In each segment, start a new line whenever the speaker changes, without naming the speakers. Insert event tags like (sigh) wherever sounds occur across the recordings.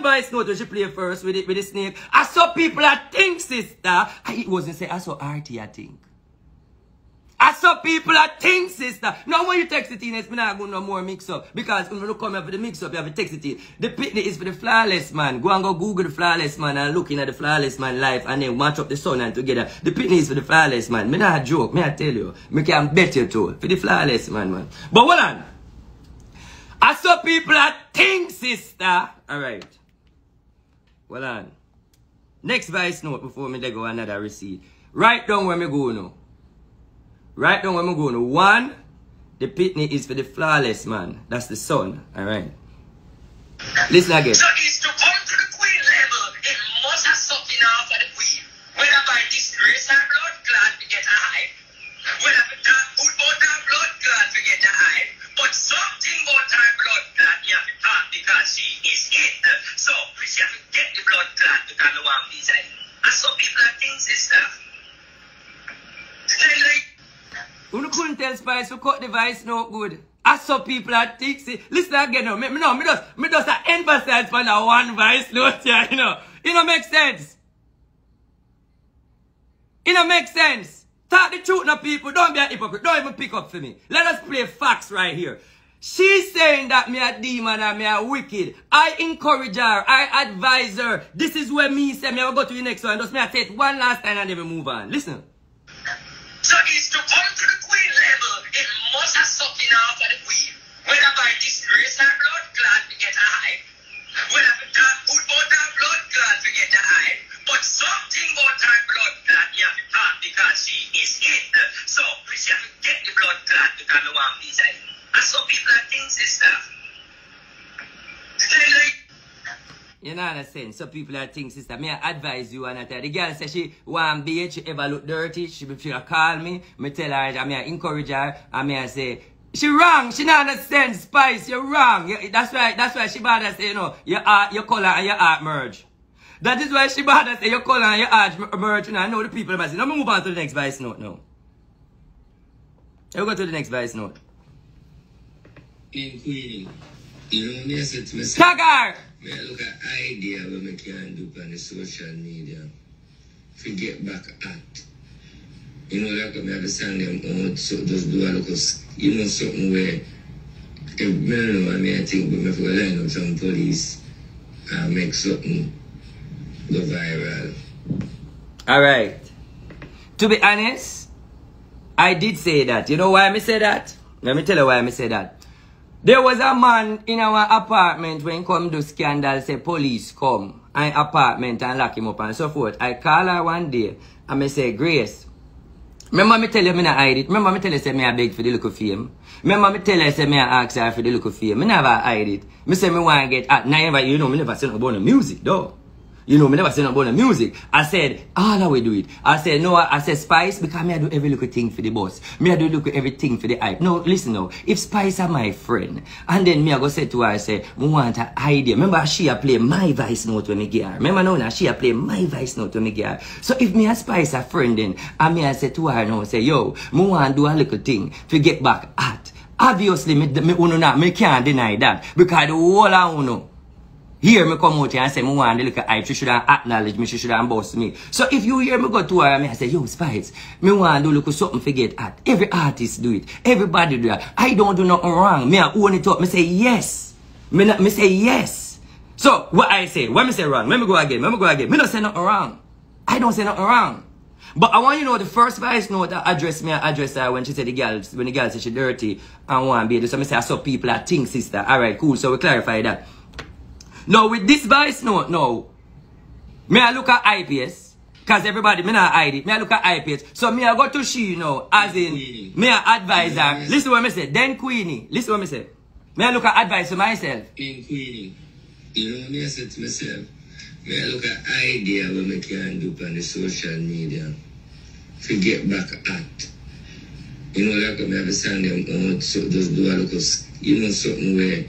voice note when she play first with it with the snake. I saw people that think, sister. I, it wasn't say I saw Artie, I think. I saw people that think, sister. Now when you text it in, it's not going no more mix up. Because when you come here for the mix up, you have to text it in. The pitney is for the flawless man. Go and go Google the flawless man and looking at the flawless man life and then match up the sun and together. The pitney is for the flawless man. Me not joke, me I tell you. Me can bet you too. For the flawless man, man. But hold on. I saw people that think, sister. Alright. Hold uh, on. Next voice note before me they go another receipt. Write down where me go now. Write down where me go now. One, the pitney is for the flawless man. That's the sun. Alright. Listen again.
So blood clot because we want these. And some people are things like,
Who couldn't tell Spice to cut the voice no good. I saw people think see. Listen again now. Me, no, me just me just emphasize for that one voice note here, you know. It don't make sense. It don't make sense. Talk the truth now, people. Don't be a hypocrite. Don't even pick up for me. Let us play facts right here. She's saying that me a demon and me a wicked. I encourage her. I advise her. This is where me say me I will go to the next one. Just me I say it one last time and then we move on. Listen.
So it's to come to the queen level, it must have something off of the queen. Whether by disgrace or blood clot to get a hype. Whether by that good about her blood clot to get a hype. But something about her blood clot you have to talk because she is it. So we to get the blood clot because we want these. Some people. Then like,
You know what I'm saying? Some people are think, sister, me I advise you and I tell the girl say she want beard, she ever look dirty, she be she call me, me tell her, I mean I encourage her, and me I say, she wrong, she not understand spice, you're wrong. You- that's why that's why she bother say, you know, your art, your color and your art merge. That is why she bother say your color and your art merge. You know, I know the people must say, let me move on to the next voice note now. Let me go to the next voice note.
In Queenie. You know, me I said to myself,
her!
I look at idea what me can do on the social media. Forget back at. You know, like have to send them out, so just do a of, you know, something where, if me don't know, I mean, I think, me for line up some police and make something go viral.
Alright. To be honest, I did say that. You know why I say that? Let me tell you why I say that. There was a man in our apartment when come do scandal, say police come and apartment and lock him up and so forth. I call her one day and me say, Grace, Remember me tell you me not hide it. Remember me tell you say me I beg for the look of fame. Remember me tell you say me I ask her for the look of fame. Me never hide it. Me say me want to get at never you know me never say nothing about the music though. You know, me never say nothing about the music. I said, all I will do it. I said, no, I said Spice because me I do every little thing for the boss. Me I do look everything for the hype. No, listen now. If Spice are my friend, and then me I go say to her, I say, me want to idea. Remember she a play my voice note when me get her. Remember now, now she a play my voice note when me get her. So if me a Spice a friend then, and me I say to her now, say, yo, me want do a little thing to get back at. Obviously, me, me, uno not, me can't deny that. Because the whole of uno, here me come out here and say me want the little hype, she should acknowledge me, she should boss me. So if you hear me go to her and me I say, yo, Spice, me want do little something forget at. Every artist do it. Everybody do that. I don't do nothing wrong. Me I own it up. Me say yes. Me, not, me say yes. So what I say, when me say wrong, let me go again, let me go again. Me not say nothing wrong. I don't say nothing wrong. But I want you to know the first voice note that address me, I address her when she said the girl, when the girl said she dirty and want be. So me say I saw people that think sister. Alright, cool. So we clarify that. Now with this voice note now, May I look at IPS. Cause everybody, me not hide it. Me I look at IPS. So me I go to she you know, as in, me I advise her. Listen what me say. Then Queenie. Listen what me say. Me I look at advice to myself.
in Queenie. You know, me I said to myself, me I look at idea what me can do on the social media. to get back at. You know, like me have to send them out, so just do a of, you know, something where,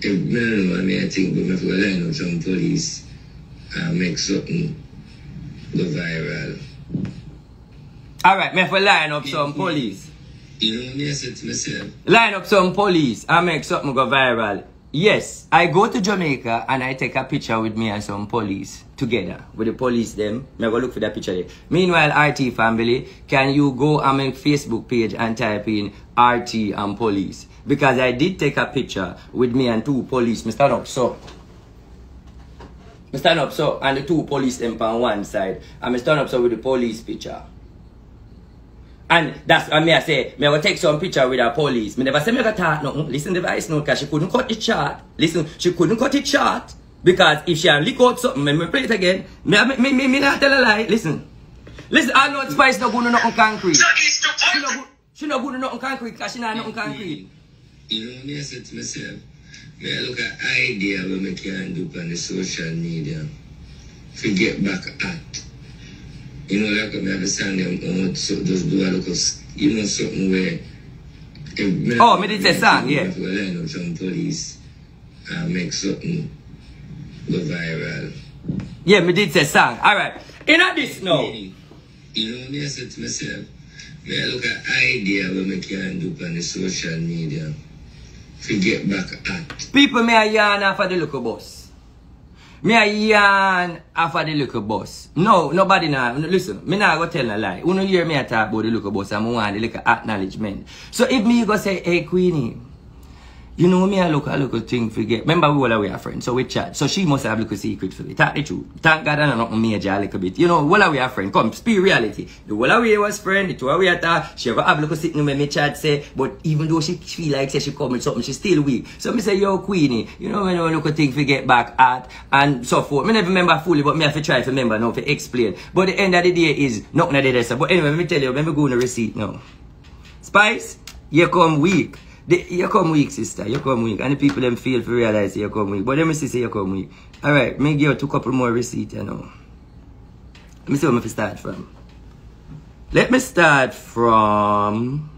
If men know me, I think but if we line up some police and make something go viral.
Alright, me for line up some police.
You know me, I said to myself.
Line up some police and make something go viral. Yes, I go to Jamaica and I take a picture with me and some police. Together. With the police them. Me go look for that picture there. Meanwhile, RT family, can you go on my Facebook page and type in RT and police? Because I did take a picture with me and two police. Me stand up so. Me stand up so and the two police them on one side. And me stand up so with the police picture. And that's what me I say, me I go take some picture with the police. Me never say me go talk nothing. Listen to the voice note cause she couldn't cut it short. Listen, she couldn't cut it short. Because if she had leak out something, me, me play it again. Me, me, me, me not tell a lie. Listen. Listen, I know Spice not good to nothing concrete.
So it's the
she, not good, she not good to nothing concrete because she not nothing concrete.
You know, me I said to myself, me I look at idea what me can do on the social media to get back at. You know, like me understand them out, so just do a look of, you know, something where... If
oh, me did say song, yeah.
If we line up some police and make something... viral.
Uh, yeah, me did say song. Alright. In a this now.
You know, me I said to myself, me I look at idea what me can do on the social media. To get back at.
People me a yarn of the local bus. Me a yarn of the local bus. No, nobody now. Listen, me not go tell a lie. Uno hear me a talk about the little bus and I want the little acknowledgement. So if me go say, hey Queenie, you know me I look a little thing forget. Remember we all away a friend, so we chat. So she must have a little secret for me. Talk the truth. Thank God I nothing major a little bit. You know, all away a friend. Come, speak reality. The whole away was friend, the two away at her. She ever have a little sitting with me chat say, but even though she feel like say she come with something, she still weak. So me say, yo Queenie, you know when I look a thing for get back at and so forth. Me never remember fully, but me have to try to remember now to explain. But the end of the day is nothing of the rest. But anyway, let me tell you, let me go on the receipt now. Spice, you come weak. The, you come weak, sister. You come weak. And the people them feel to realize you come weak. But let me see say you come weak. Alright, me give you two couple more receipts, you know. Let me see where fi start from. Let me start from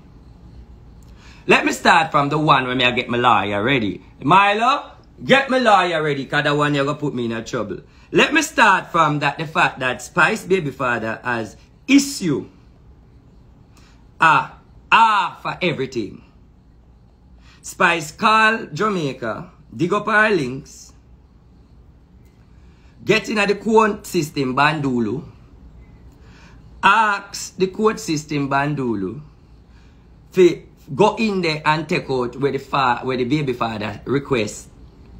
Let me start from the one where me I get my lawyer ready. Milo, get my lawyer ready, cause that one you're gonna put me in a trouble. Let me start from that the fact that Spice Baby Father has issue Ah, ah for everything. Spice call Jamaica, dig up our links, get in the court system Bandulu, ask the court system Bandulu, fi go in there and take out where the fa- where the baby father request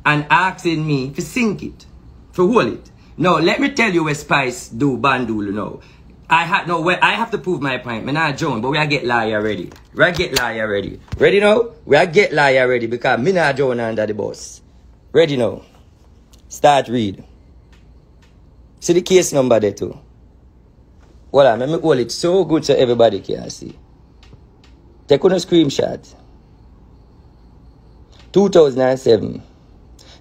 and asking me to sink it, to hold it. Now let me tell you where Spice do Bandulu now. I had no way. I have to prove my point. Me not Joan, but we are get liar ready. We are get liar ready. Ready now? We are get liar ready because me not Joan under the boss. Ready now? Start read. See the case number there too. Well, let me hold it so good so everybody can see. Take on a screenshot. 2007.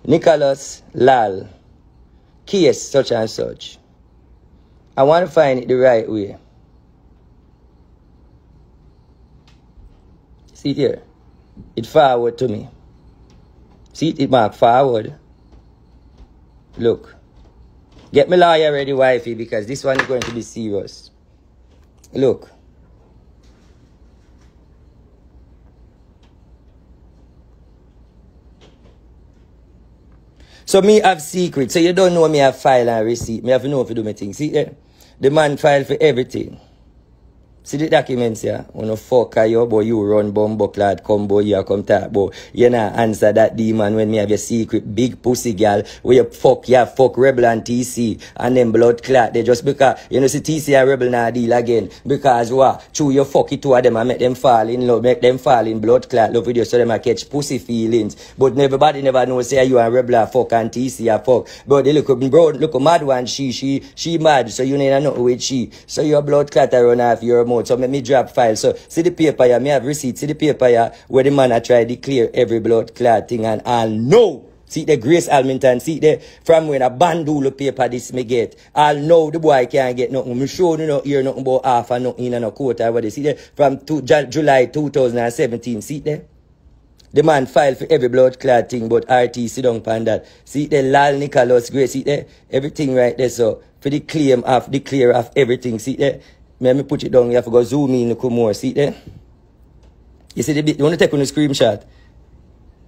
Nicholas Lall. Case such and such. I want to find it the right way. See here. It forward to me. See it, mark forward. Look. Get me lawyer ready, wifey, because this one is going to be serious. Look. So me have secret. So you don't know me have file and receipt. Me have to know if you do my thing. See there? The man file for everything. See the documents here? When you fuck you, boy, you run bumbo clad, come boy, you come talk, boy. You not answer that demon when me have your secret big pussy girl, where you fuck, you fuck rebel and TC, and then blood clot. They just because, you know, see TC and rebel now deal again. Because what? True, you fuck it two of them and make them fall in love, make them fall in blood clot love you so them a catch pussy feelings. But everybody never know say you and rebel a fuck and TC a fuck. But they look bro, look mad one, she, she, she mad, so you need to know with she. So your blood clot run off your So make me drop file. So see the paper here, me have receipt, see the paper here, where the man I try to clear every blood clot thing and all no. See the Grace Hamilton, see the from when a bandulu paper this me get. All know the boy can't get nothing. Me sure you know hear nothing about half and nothing in a quarter what they see there from two, Ju- July 2017. See there? The man filed for every blood clot thing, but RT sit down on that. See the Lall Nicholas Grace, see there? Everything right there, so for the claim of the clear of everything, see there? Let me put it down, you have to go zoom in look more, see there? You see the bit, you want to take on the screenshot?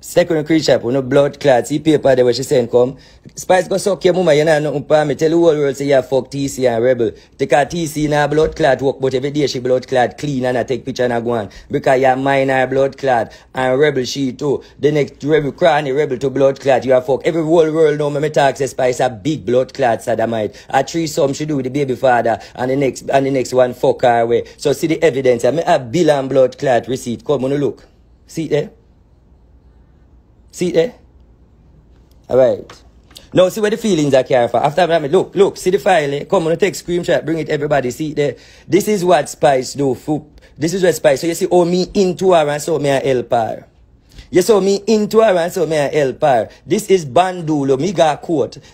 Second creed shop, no blood clot. See paper there where she send come. Spice go suck your mama, you know nothing for um, me. Tell the whole world say you fuck TC and rebel. Take a TC now blood clot work, but every day she blood clot clean and I take picture and I go on. Because you minor blood clot and rebel she too. The next rebel cranny rebel to blood clot. You are fuck. Every whole world know me, me talk say Spice a big blood clot sadamite. A three some she do with the baby father and the next and the next one fuck her away. So see the evidence. I mean a bill and blood clot receipt. Come on look. See there? See there? Alright. Now see where the feelings are carry for. After that, look, look, see the file, eh? Come on, take screenshot, bring it everybody, see there. This is what Spice do. This is what Spice. So you see, oh me into her and so me a help her. You saw me into her and so me a help her. This is Bandulo, me got.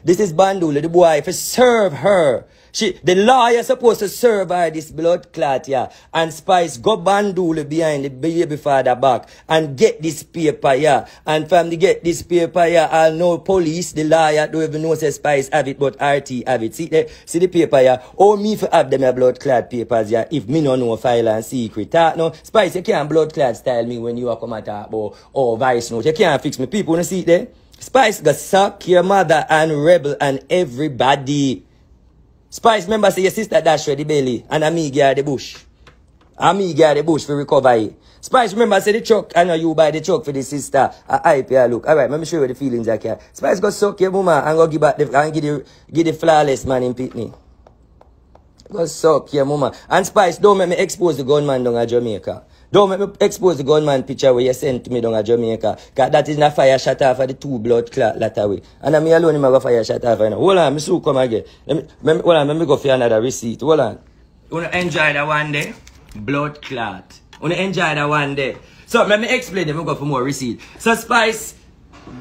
This is Bandulo, the boy, if serve her. She, the lawyer supposed to serve this blood clot, yeah. And Spice go bandule behind the baby father back and get this paper, yeah. And from the get this paper, yeah, I'll know police, the lawyer, don't even know say Spice have it, but RT have it. See the, see the paper, yeah. Oh, me for have them a blood clot papers, yeah. If me no know file and secret. Talk, no. Spice, you can't blood clot style me when you are come at talk about, oh, vice note. You can't fix me. People wanna see there. Spice got suck your mother and rebel and everybody. Spice, member say your sister dash for the belly and a me the bush. Me the bush for recover it. Spice, remember say the truck, I know you buy the truck for the sister. I hype look. Alright, let me show you the feelings I can. Spice go suck your mama and go give back the and give the give the flawless man in Pitney. Go suck your mama. And Spice, don't make me expose the gunman down at Jamaica. Don't make me expose the gunman picture where you sent to me down at Jamaica. Cause that is a fire shot off of the two blood clot that way. And I'm me alone him go fire shot off. Hold on, me soon come again. Let me, let me, hold on, let me go for another receipt. Hold on. You wanna enjoy that one day? Blood clot. You wanna enjoy that one day? So let me explain them. We go for more receipt. So Spice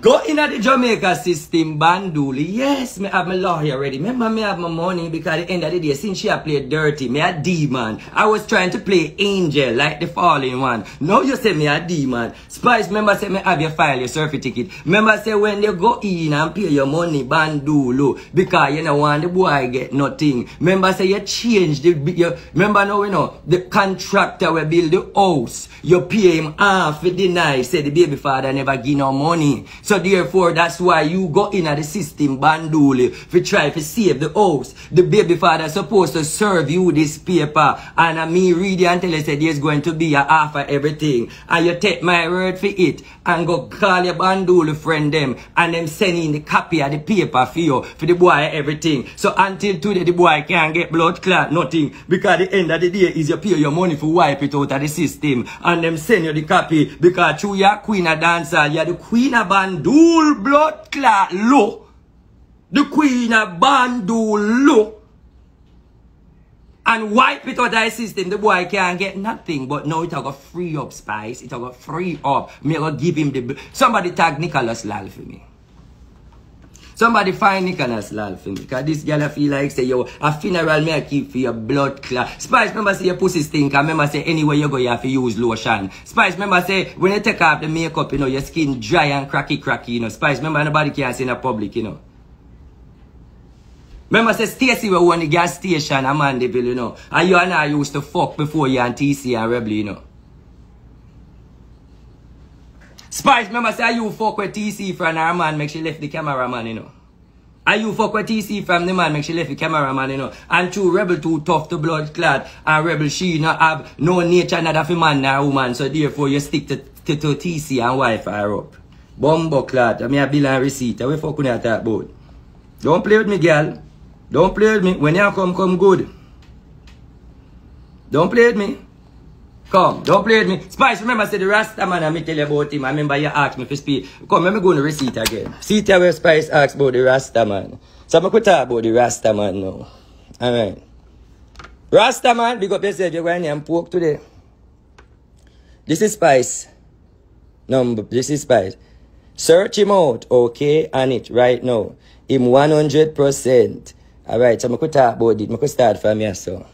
Go in at the Jamaica system, Banduli. Yes, me have my lawyer ready. Remember, me have my money because at the end of the day, since she have played dirty, me a demon. I was trying to play angel like the fallen one. Now you say me a demon. Spice, remember say me have your file, your surfing ticket. Remember say when they go in and pay your money, Bandulu, because you know want the boy get nothing. Remember say you change the, you, remember now you know, the contractor will build the house. You pay him half the night. Say the baby father never give no money. So therefore, that's why you go in at the system, banduli, to try to save the house. The baby father supposed to serve you this paper. And uh, me read it until I said there's going to be a half of everything. And you take my word for it and go call your banduli friend them and them send in the copy of the paper for you, for the boy everything. So until today, the boy can't get blood clot, nothing. Because the end of the day is you pay your money for wipe it out of the system. And them send you the copy because through your queen of dancer, you're the queen of band Bandul blood clot low. The queen of Bandul low. And wipe it out of system. The boy can't get nothing. But now it got free up spice. It got free up. Me going give him the... Somebody tag Nicholas Lall for me. Somebody find Nicholas Lall for me. Because this girl I feel like say, yo, a funeral may I keep for your blood clot. Spice, remember say your pussy stink. I remember say anywhere you go, you have to use lotion. Spice, remember say when you take off the makeup, you know, your skin dry and cracky cracky, you know. Spice, remember nobody can see in the public, you know. Remember say Stacy we won the gas station a Mandeville, you know. And you and I used to fuck before you and TC and Rebel, you know. Spice, remember say you fuck with TC from her man, make she left the cameraman, you know. And you fuck with TC from the man, make she left the cameraman, you know. And two Rebel too tough to blood clot. And Rebel she not have no nature not of a man nor woman. So therefore you stick to, to, to TC and wife her up. Bumbo clot. I mean a bill and receipt. What fuck with that boat. Don't play with me, girl. Don't play with me. When you come, come good. Don't play with me. Come, don't play with me. Spice, remember, say the Rasta man, I me tell you about him. I remember you asked me to speak. Come, let me go on the receipt again. See where Spice asked about the Rasta man. So I'm going to talk about the Rasta man now. Alright. Rasta man, big up yourself. You're going and pork today. This is Spice. Number, this is Spice. Search him out, okay, on it right now. Him 100%. Alright, so I'm going to talk about it. I'm going to start from here, so.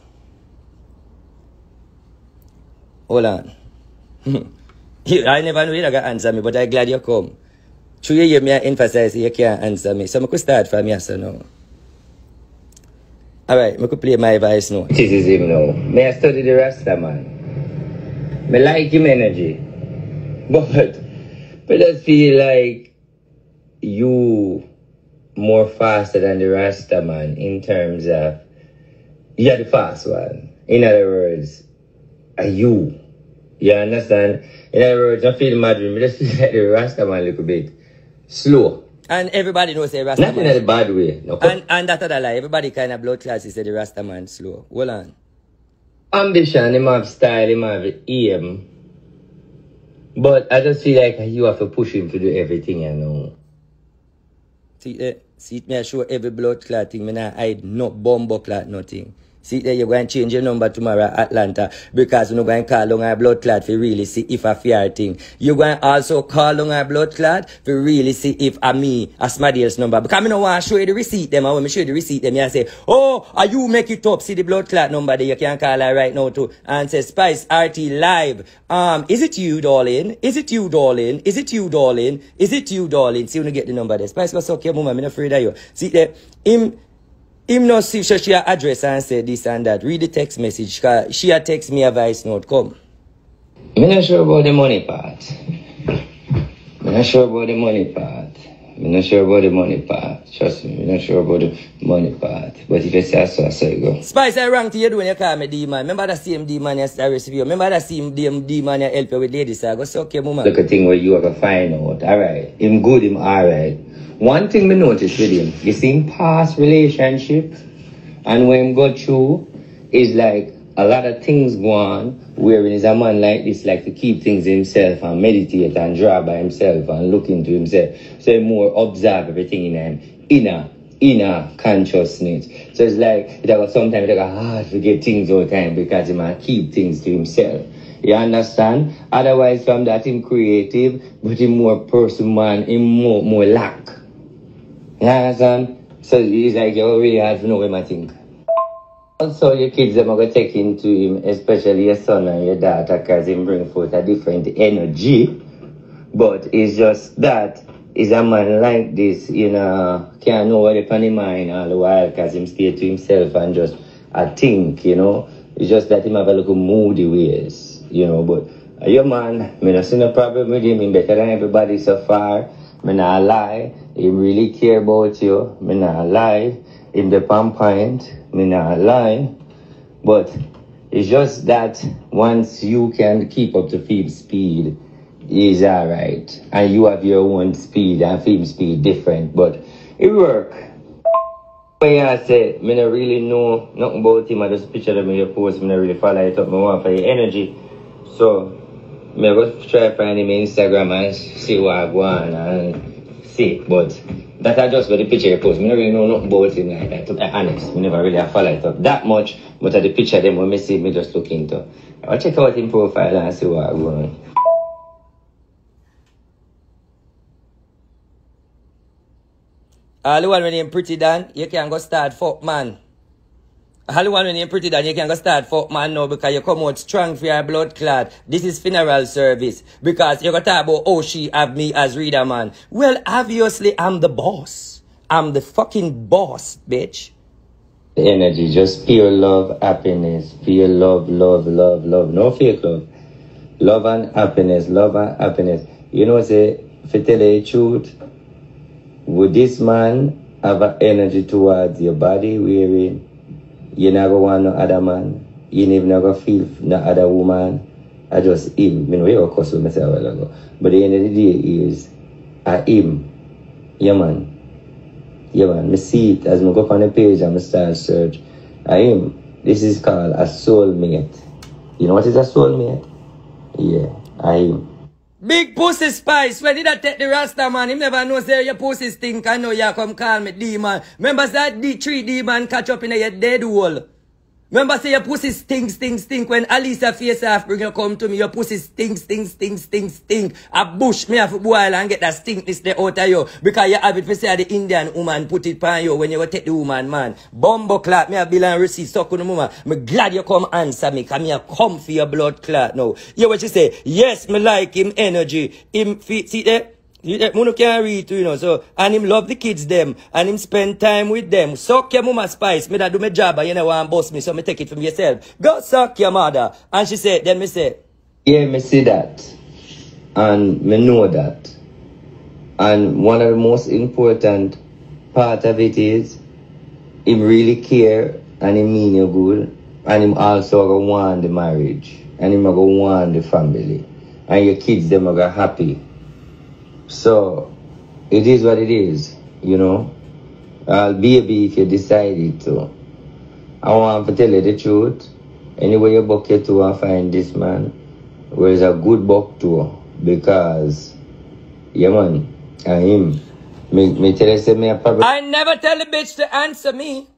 Hold (laughs) on. I never knew you can answer me, but I'm glad you come. True, you hear me emphasize you can't answer me. So I could start from here, so now. Alright, I could play my voice now. This is him now. May I study the Rasta man? Me like him energy. But
but I feel like you more faster than the rest Rasta man in terms of you're the fast one. In other words, are you. You understand? In other words, I feel mad with me. Just feel like the Rasta man a little bit slow.
And everybody knows the Rasta
Not in a bad way. No.
And, and that's a lie. Everybody kind of blood class is the Rasta man slow. Hold on.
ambition, him have style, him have aim. But I just feel like you have to push him to do everything, you know.
See there, see me I show every blood clot thing, me not hide no bumbo clot nothing. See there, you're going to change your number tomorrow at Atlanta because you're going to call on our blood clot to really see if a fair thing. You're going to also call on our blood clot to really see if a me, a somebody else number. Because I don't want to show you the receipt them and when I show you the receipt them, I say, oh, are you make it up, see the blood clot number there, you can call her right now too. And say, Spice RT live. Um, is it you, darling? Is it you, darling? Is it you, darling? Is it you, darling? See when you get the number there. Spice was okay, mama, I'm not afraid of you. See there, him, him not see so she address and say this and that. Read the text message. She a text me a voice note. Come.
I'm not sure about the money part. I'm not sure about the money part. I'm not sure about the money part. Trust me, I'm not sure about the money part. But if you say so, so you go.
Spice, I rang to you when you call me D-man. Remember that same D-man you start receive you. Remember that same D- D-man you help you with ladies. I go, so okay, mama.
Look a thing where you have to find out. Alright. Him good, him alright. One thing me notice with him, you see him past relationship and when him go through is like a lot of things go on where he's a man like this like to keep things himself and meditate and draw by himself and look into himself. So he more observe everything in him inner inner consciousness. So it's like it got sometimes it got hard to get things all the time because he might keep things to himself. You understand? Otherwise from that him creative, but him more person man, him more more lack. You understand? So it's like you really have to know what I think. Also, your kids are going to take into him, especially your son and your daughter, because him bring forth a different energy. But it's just that is a man like this, you know, can't know what upon his mind all the while because him stay to himself and just I think, you know. It's just that him have a little moody ways, you know. But uh, your man, me not see no problem with him. Better than everybody so far. Me not lie. He really care about you. Me not lie. Him the. Me not lie. But it's just that once you can keep up to Phoebe's speed, is alright. And you have your own speed and Phoebe's speed different. But it work. When I say, me not really know nothing about him. I just picture them in your post. Me not really follow it up. Me want for your energy. So, me go try find him in Instagram and see what I on and see. But that I just for the picture you post. Me not really know nothing about him like that. To be honest, me never really follow it up that much. But at the picture them when me see, me just look into. I'll check out him profile and see what I go on.
All the one when you're pretty done, you can go start fuck man. All one when you're pretty done, you can go start fuck man now because you come out strong for your blood clot. This is funeral service. Because you got talk about, oh, she have me as reader man. Well, obviously, I'm the boss. I'm the fucking boss, bitch.
The energy, just pure love, happiness, pure love, love, love, love. No fake love. Love and happiness, love and happiness. You know, say, if you tell you the truth, would this man have an energy towards your body you never want no other man, you never never feel no other woman, I just him. You know, you of course with myself a while ago. But the end of the day is I him. Yeah man. Yeah man. Me see it as me go on the page and me start search. I him. This is called a soulmate. You know what is a soulmate? Yeah, I him.
Big pussy spice. When did I take the rasta man? Him never knows say your pussy stink. I know you come call me demon. Remember that D3 demon catch up in your dead hole. Remember say your pussy stink, stink, stink. When Alisa face off bring you come to me, your pussy stink, stink, stink, stink, stink. A bush me have to boil and get that stinkness there out of you. Because you have it for say the Indian woman put it on you when you take the woman, man. Bumbo clot, me a bill and receipt stuck on the woman. Me glad you come answer me, cause me a come for your blood clot now. You what you say? Yes, me like him energy. Him, fe- see there? You eh, Muno can read too, you know. So and him love the kids them and him spend time with them. Suck your mama spice. Me that do my job and you know want boss me, so me take it from yourself. Go suck your mother. And she said, then me say,
Yeah, me see that. And me know that. And one of the most important part of it is him really care and him mean you good. And him also go want the marriage. And him go want the family. And your kids them are happy. So it is what it is, you know. I'll be a if you decided to. I want to tell you the truth. Anyway you book your tour uh, and find this man, where is a good book tour because yeah man, and him. Me, me tell you say me a
I never tell the bitch to answer me.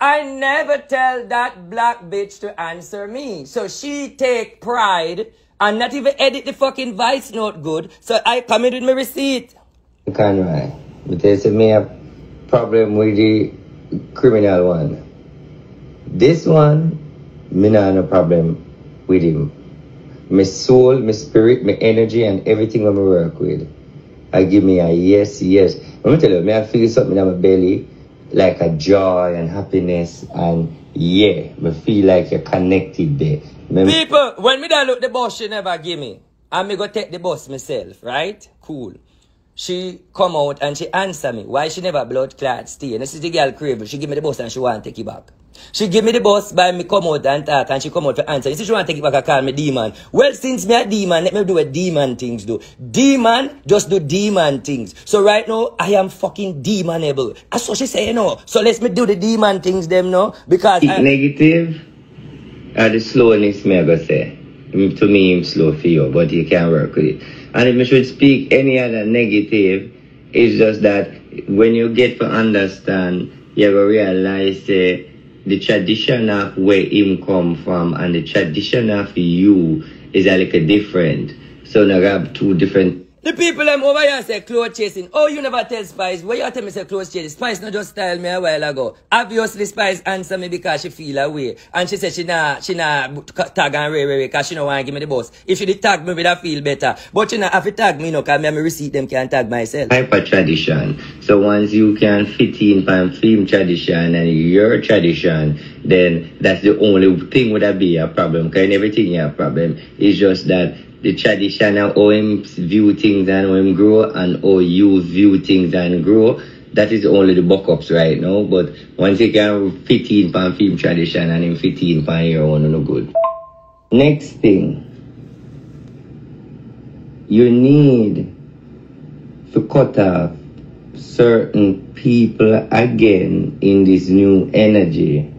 I never tell that black bitch to answer me. So she take pride and not even edit the fucking voice note good. So I come in with my receipt.
You say me a problem with the criminal one. This one, me not no problem with him. My soul, my spirit, my energy, and everything I'm work with. I give me a yes, yes. Let me tell you, me I feel something in my belly, like a joy and happiness, and yeah, me feel like you're connected there.
People, when me da look the bus she never give me, and me go take the bus myself, right? Cool. She come out and she answer me why she never blood clot stay. And this is the girl crave. She give me the bus and she want to take it back. She give me the bus by me come out and talk and she come out to answer. You see she want to take it back and call me demon. Well, since me a demon, let me do what demon things do. Demon just do demon things. So right now, I am fucking demonable. That's what she say, you know. So let's me do the demon things them, no? Because I,
are the slowness me go say. Mm, To me, I'm slow for you, but you can work with it. And if I should speak any other negative, it's just that when you get to understand, you will realize uh, the tradition of where him come from and the tradition of you is a little different. So now I have two different
The people them over here say clothes chasing. Oh, you never tell Spice. Why you tell me say clothes chasing? Spice not just tell me a while ago. Obviously, Spice answer me because she feel away. And she said she nah, she nah tag and Ray Ray because she no want give me the boss. If she did tag me, would I feel better. But she nah have to tag me no because me have me receipt them can't tag myself.
type of tradition. So once you can fit in from film tradition and your tradition, then that's the only thing would be a problem. Because everything you a problem. It's just that the tradition of how him view things and how him grow and how you view things and grow. That is only the buck ups right now. But once you can fit in from film tradition and him fit in your own, no good. Next thing, you need to cut off certain people again in this new energy.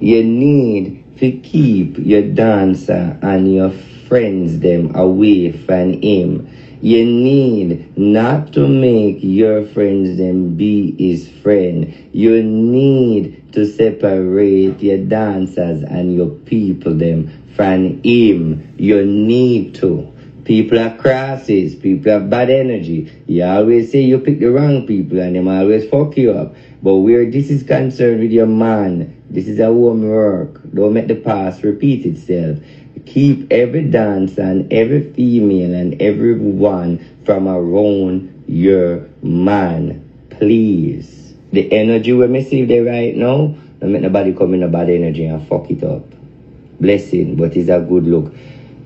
You need to keep your dancer and your friends them away from him. You need not to make your friends them be his friend. You need to separate your dancers and your people them from him. You need to. People are crosses, people have bad energy. You always say you pick the wrong people and them always fuck you up. But where this is concerned with your man, this is a work. Don't make the past repeat itself. Keep every dance and every female and everyone from around your man. Please. The energy we receive there right now, don't make nobody come in a bad energy and fuck it up. Blessing, but it's a good look.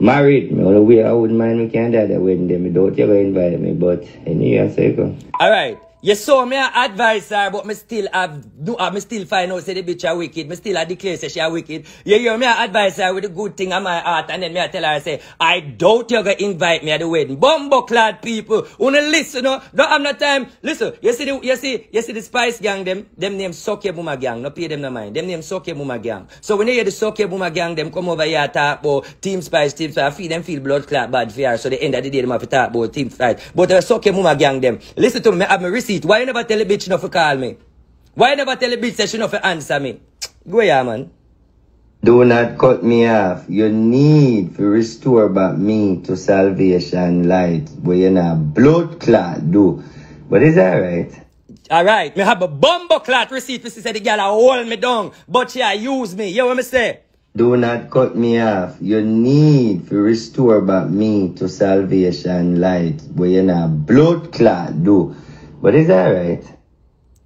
Married, me only way I wouldn't mind me can die that wedding them. Me don't ever invite me, but anyway, I say go.
Alright. You saw me a advise her, but me still have no, uh, me still find out say the bitch a wicked. Me still a declare say she a wicked. You hear me a advise her with the good thing on my heart, and then me a tell her I say, I doubt you're gonna invite me at the wedding. Bumbo clad people, wanna listen, no? Don't have no time. Listen, you see the, you see, you see the Spice Gang them, them name Your Boomer Gang. No pay them no mind. Them name Your Boomer Gang. So when you hear the Your Boomer Gang, them come over here talk about Team Spice, Team Spice. I feel them feel blood clot bad her. So the end of the day, them have to talk about Team Spice. But the Your Boomer Gang them. Listen to me, I have my receipt. Why you never tell the bitch not to call me? Why you never tell the bitch that she not to answer me? (tsk) Go here, man.
Do not cut me off. You need to restore back me to salvation light where you not blood clot do. But it's alright.
Alright, me have a bumbo clot receipt for say the girl a hold me down, but she a use me. You what me say?
Do not cut me off. You need to restore back me to salvation light where you not blood clot do. But it's alright.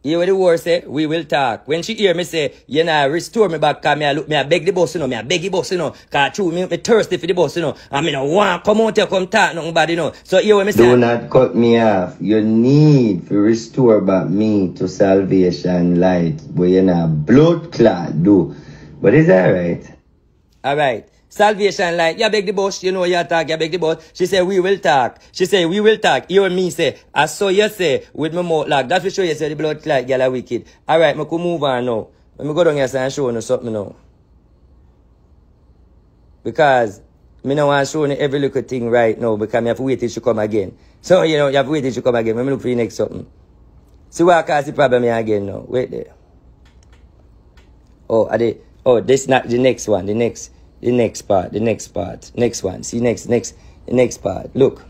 You what the word say? We will talk. When she hear me say, you know, restore me back, cause me I look, me I beg the boss, you know, me I beg the boss, you know, cause true, me, me thirsty for the boss, you know, and me no want come out here, come talk nothing bad, you know. So hear what me say?
Do not cut me off. You need to restore back me to salvation light. But you know, blood clot do. But it's alright.
Alright. Salvation light. You beg the boss, you know you talk, you beg the boss. She say, we will talk. She say, we will talk. You and me say, I saw you say, with my mouth locked. That's for sure you say the blood clot, girl are wicked. Alright, me could move on now. Let me go down here and show you something now. Because me no want show you every little thing right now because me have to wait till she come again. So, you know, you have to wait till she come again. Let me look for the next something. See what cause the problem here again now. Wait there. Oh, are they, oh, this not the next one, the next, the next part, the next part, next one. See, next, next, the next part. Look.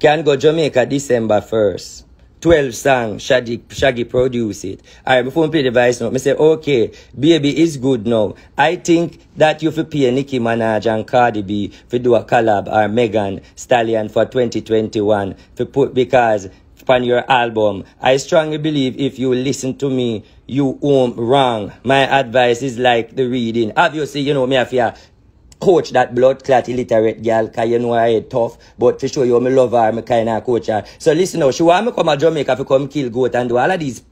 Can go Jamaica December 1st. 12 song, Shaggy, Shaggy produce it. Alright, before we play the voice note, I say, okay, baby is good now. I think that you fi pay Nicki Minaj and Cardi B for do a collab or Megan Stallion for 2021 for put because on your album. I strongly believe if you listen to me, you won't wrong. My advice is like the reading. Obviously, you know me if you coach that blood clot illiterate girl cause you know I tough but to show you me love her me kinda coach her so listen now she want me come to Jamaica to come kill goat and do all of these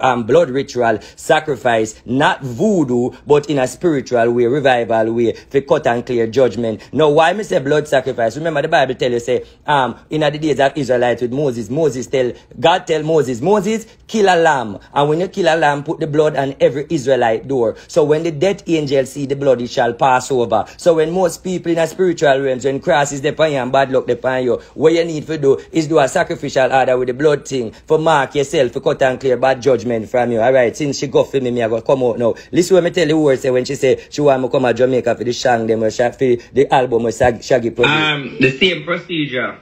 um, blood ritual sacrifice not voodoo but in a spiritual way revival way for cut and clear judgment. Now why me say blood sacrifice? Remember the Bible tell you say um in the days of Israelites with Moses Moses tell God tell Moses Moses kill a lamb. And when you kill a lamb put the blood on every Israelite door. So when the death angel see the blood it shall pass over. So when most people in a spiritual realms when cross is upon you and bad luck upon you what you need to do is do a sacrificial order with the blood thing for mark yourself for cut and clear bad judgment from you alright since she go for me me I go come out now listen what me tell the word say when she say she want me come to Jamaica for the song them or sha- for the album or Shag- Shaggy produce
Um, the same procedure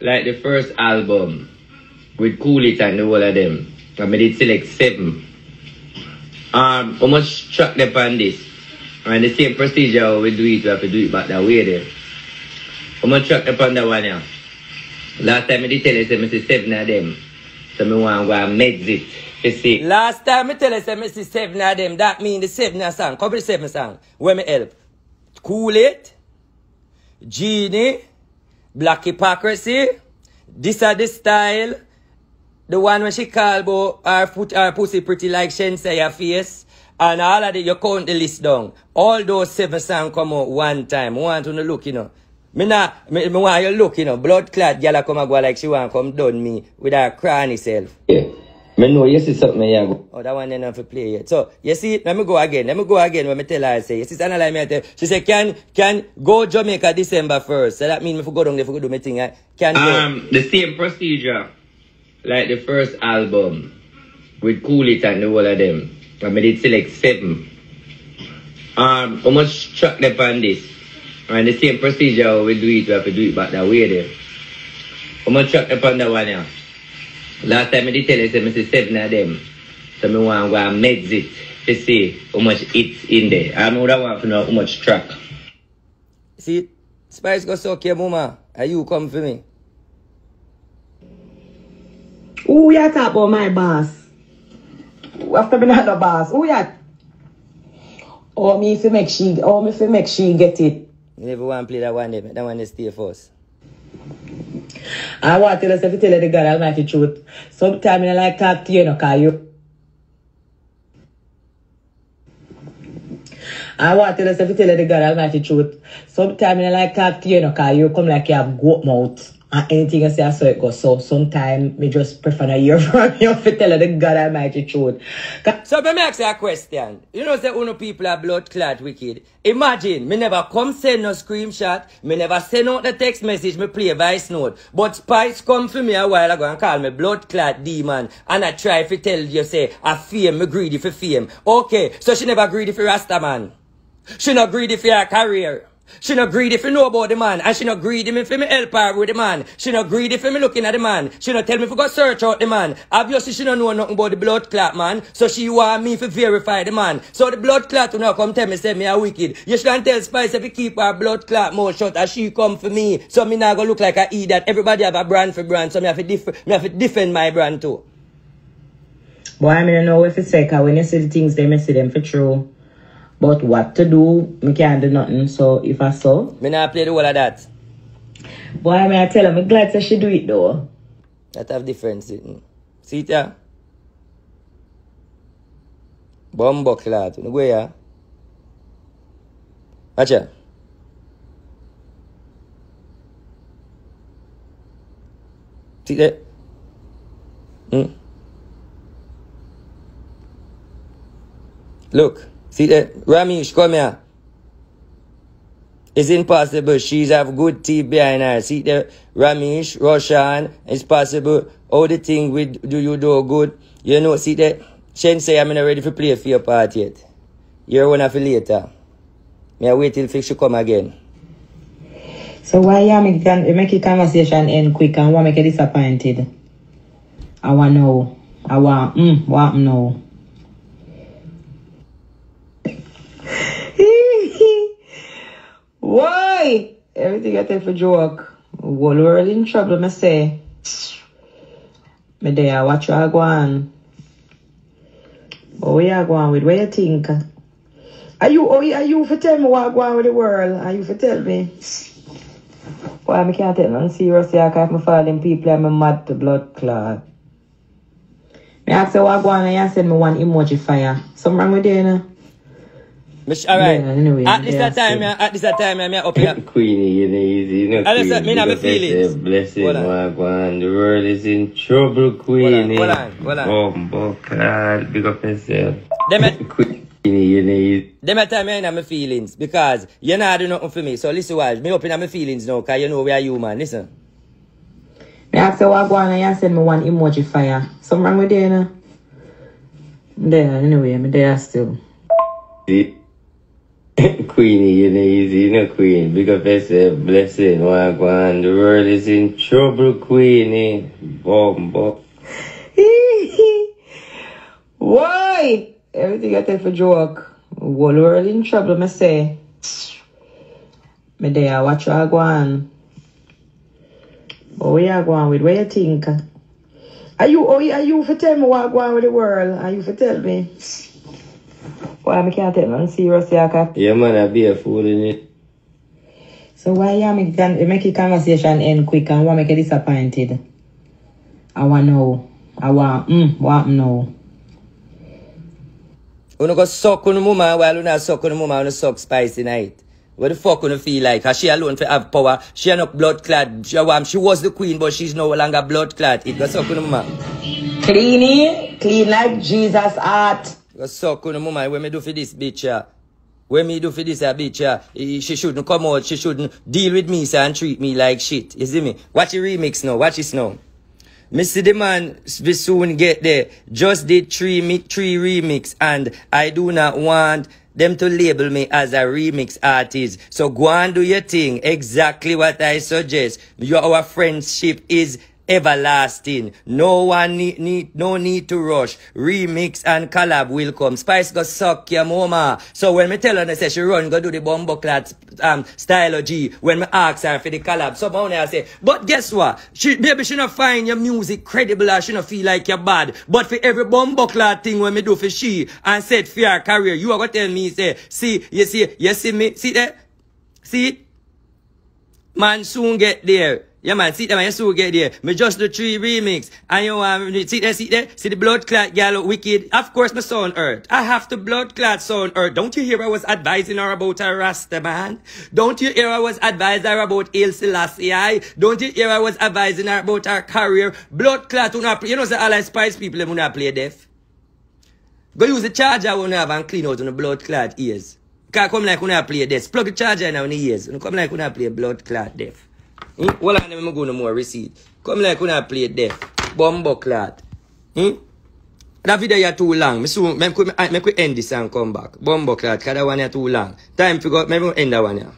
like the first album with Cool It and whole of them. I made it select seven. Um, much track them on this? And the same procedure we do it, we have to do it back that way there. How much track them on that one now? Last time I did tell you, I say seven of them. So I want go and meds it. You see?
Last time I tell you, say, me seven of them, that mean the seven of song. Couple of seven song. Where me help? Cool It, Genie, Black Hypocrisy, This are the Style, the one when she call about her, foot, her pussy pretty like Shen face, and all of the, you count the list down. All those seven songs come out one time. Want to look, you know. Me not, me, me want you look, you know. Blood clot, gyal a come and go like she want come done me with her cranny self.
Yeah. I know you see something here. go.
Oh, that one enough to play yet. So, you see, let me go again. Let me go again when me tell her, I say, you see, Sana like me, I tell, she say, can, can go Jamaica December 1st. So that mean me for go down there for do my thing. I can go.
Um, the same procedure like the first album with Cool It and the whole of them. I made it select seven. Um, how much track them on this? And the same procedure how we do it, we have to do it back that way there. How much track them on that one now? Last time I did tell you, say, I say seven of them. So I want to go and meds it to see how much it's in there. I would want to know how much track.
See, Spice go suck your mama. And you come for me.
Who you talk about my boss? Who After me not the boss. Who you? Oh, me if you make she, oh, me if you make she get it.
You never want to play that one, there. that one is stay first.
I want to tell us if you tell the God Almighty truth. Sometimes I like talk to you, no, cause you. I want to tell us if you tell the God Almighty truth. Sometimes I like talk to you, no, cause you come like you have goat mouth. And anything I say, I saw it go. So sometimes me just prefer to hear from you you tell the God Almighty truth.
So let me ask you a question. You know say uno people are blood clot wicked. Imagine, me never come send no screenshot, me never send out the text message, me play a voice note. But Spice come for me a while ago and call me blood clot demon. And I try to tell you say, I fame, me greedy for fame. Okay, so she never greedy for Rasta man. She not greedy for her career. She not greedy if you know about the man. And she not greedy if me help her with the man. She not greedy if me looking at the man. She not tell me if go search out the man. Obviously she don't know nothing about the blood clot man. So she want me to verify the man. So the blood clot will not come tell me say me a wicked. You should not tell Spice if you keep her blood clot more shut as she come for me. So me not gonna look like a idiot. Everybody have a brand for brand. So me have to, def- me have to defend my brand too.
Boy, I mean, I know if it's like, when you see the things, they may see them for true. But what to do, me can't do nothing. So if I saw,
Me not play the whole of that.
boy, may I tell her, I'm glad that she do it though.
That have difference. See it ya? Bumbo clot. You go ya? Watch ya. See that? Hmm? Look, see that? Ramesh, come here. It's impossible. She's have good teeth behind her. See the Ramesh, Roshan. It's possible. All the thing with do you do good. You know, see that? Shen say I'm not ready to play for your part yet. You're one of later. Me I wait till fix you come again.
So why you make, can, make the conversation end quick and why make you disappointed? I want know. I want, mm, what know. Why? Everything I take for joke. Whole world in trouble, me say. Me there, watch you go on. But where you go on with? Where you think? Are you, oh, are you for tell me what go on with the world? Are you for tell me? Why I can't take nothing serious here because me falling people me mad to blood clot. Me ask you what go on and you send me one emoji fire. Something wrong with you, you know?
Mish, all right.
Yeah, anyway,
at this
yeah,
that time, yeah, at this that time, yeah, me up here. (laughs)
Queenie, you know, easy, you know,
Ah, listen,
Queen,
me not
big
have
up
feelings.
yourself, Blessing,
Hold on.
Wagwan. The world is in trouble, Queenie.
hold on, hold on.
Bumbo clad, big up yourself.
Them at- (laughs)
Queenie, you know, easy.
Them a time you in my feelings because you're not do nothing for me. So listen, watch. Me up in my feelings now because you know we are human. Listen.
Me ask you what go on and you send me one emoji fire. Something wrong with you, you know? There, anyway, me there still. (laughs)
Queenie, you know, easy, you know, Queen. Big up yourself, Blessing, Wagwan. The world is in trouble, Queenie. Eh? Bumbo. (laughs)
Why? Everything I tell for joke. Whole world in trouble, me say. Me there, watch you go on. But where you go on with? Where you think? Are you, are you for tell me what go on with the world? Are you for tell me? Why I can't take nothing serious here, 'cause-
Yeah, man, I be a fool in it.
So why you make, can, make the conversation end quick and why make you disappointed? I want know. I want, mm, what know.
Uno go suck on the mama while you not suck on the mama uno suck spicy night. What the fuck uno feel like? Cause she alone for have power. She not blood clad. She, um, she was the queen but she's no longer blood clad. It go suck on the mama.
Clean, clean like Jesus heart.
Go suck on the mama. When me do for this bitch yeah. When me do for this uh, bitch yeah. eh, She shouldn't come out. She shouldn't deal with me sir, and treat me like shit. You see me? Watch the remix now. Watch this now. Mr. the man will soon get there. Just did three three remix and I do not want them to label me as a remix artist. So go and do your thing. Exactly what I suggest. Your our friendship is everlasting. No one need, need no need to rush. Remix and collab will come. Spice go suck your mama. So when me tell her, they say she run go do the bumbo um style G. When me ask her for the collab, someone I say, but guess what? She maybe she not find your music credible or she not feel like you're bad. But for every bumbo thing when me do for she and said for career, you are gonna tell me say, see, you see, you see me, see that? See? Man soon get there. Yeah man, see that man, you soon get there. Me just do three remix. And you um, see that, see that? See the blood clot gal wicked. Of course my son earth. I have to blood clot son earth. Don't you hear I was advising her about a Rasta man? Don't you hear I was advising her about Il? I? Don't you hear I was advising her about her career? Blood clot, you know, you know, I spice people, them will not play deaf. Go use the charger when you have and clean out on the blood clot ears. Can't come like when I play this. Plug the charger in on the ears. You come like when I play blood clot deaf. Hmm? Well, I never go no more receipt. Come like when I play deaf. Bumbo clot. Hmm? That video you too long. Me soon, me, me, me, me end this and come back. Bumbo clot, cause that one you too long. Time to go, maybe end that one yeah.